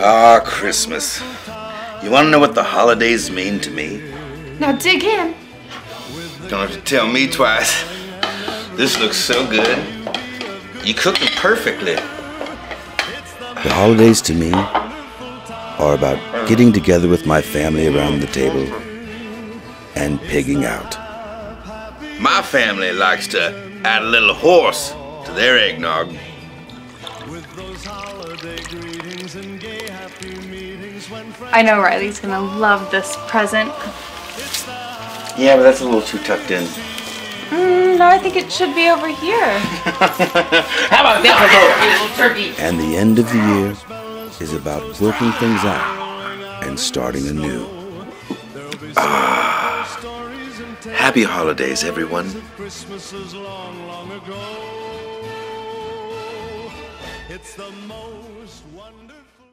Ah, Christmas. You want to know what the holidays mean to me? Now dig in. Don't have to tell me twice. This looks so good. You cooked it perfectly. The holidays to me are about getting together with my family around the table and pigging out. My family likes to add a little horse to their eggnog. I know Riley's gonna love this present. Yeah, but that's a little too tucked in. Mm, no, I think it should be over here. How about that turkey? And the end of the year is about working things out and starting anew. Happy holidays, everyone. It's the most wonderful.